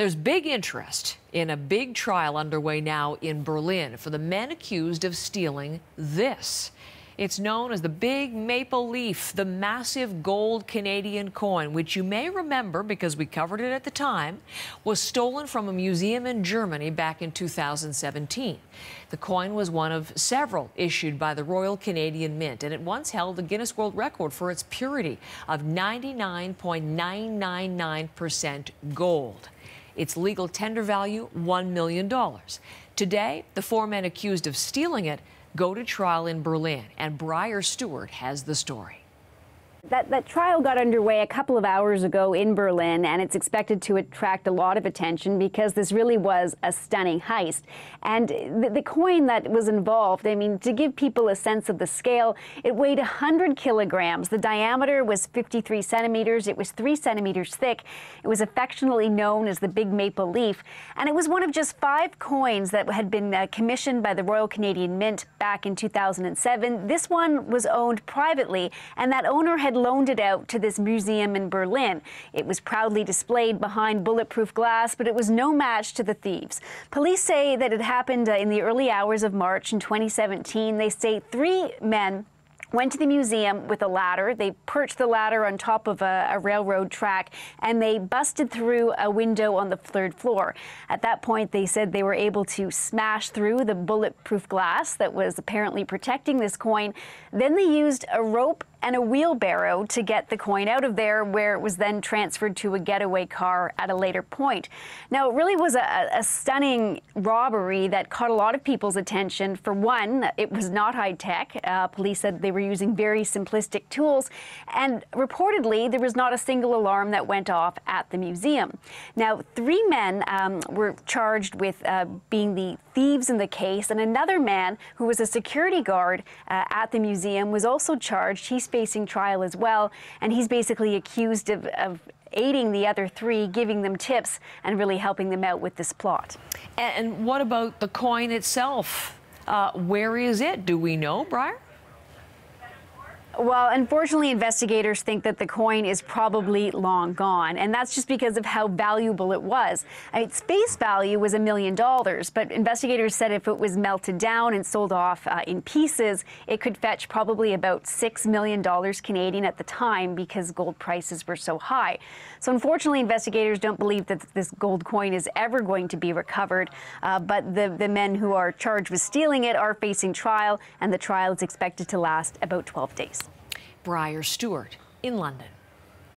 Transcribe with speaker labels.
Speaker 1: There's big interest in a big trial underway now in Berlin for the men accused of stealing this. It's known as the Big Maple Leaf, the massive gold Canadian coin, which you may remember because we covered it at the time, was stolen from a museum in Germany back in 2017. The coin was one of several issued by the Royal Canadian Mint, and it once held the Guinness World Record for its purity of 99.999% gold. Its legal tender value, $1 million. Today, the four men accused of stealing it go to trial in Berlin, and Briar Stewart has the story.
Speaker 2: That, that trial got underway a couple of hours ago in Berlin, and it's expected to attract a lot of attention because this really was a stunning heist. And the, the coin that was involved, I mean, to give people a sense of the scale, it weighed 100 kilograms. The diameter was 53 centimeters. It was three centimeters thick. It was affectionately known as the Big Maple Leaf. And it was one of just five coins that had been uh, commissioned by the Royal Canadian Mint back in 2007. This one was owned privately, and that owner had had loaned it out to this museum in Berlin. It was proudly displayed behind bulletproof glass, but it was no match to the thieves. Police say that it happened uh, in the early hours of March in 2017. They say three men went to the museum with a ladder. They perched the ladder on top of a, a, railroad track and they busted through a window on the third floor. At that point, they said they were able to smash through the bulletproof glass that was apparently protecting this coin. Then they used a rope and a wheelbarrow to get the coin out of there, where it was then transferred to a getaway car at a later point. Now, it really was a, a stunning robbery that caught a lot of people's attention. For one, it was not high tech. Uh, police said they were using very simplistic tools, and reportedly, there was not a single alarm that went off at the museum. Now, three men um, were charged with uh, being the thieves in the case, and another man who was a security guard uh, at the museum was also charged. He's facing trial as well, and he's basically accused of, of aiding the other three, giving them tips, and really helping them out with this plot.
Speaker 1: And what about the coin itself? Uh, where is it? Do we know, Briar?
Speaker 2: Well, unfortunately, investigators think that the coin is probably long gone, and that's just because of how valuable it was. I mean, its face value was a million dollars, but investigators said if it was melted down and sold off uh, in pieces, it could fetch probably about $6 million Canadian at the time because gold prices were so high. So, unfortunately, investigators don't believe that this gold coin is ever going to be recovered, uh, but the, the men who are charged with stealing it are facing trial, and the trial is expected to last about 12 days.
Speaker 1: Briar Stewart in London.